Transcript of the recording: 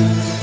Jesus.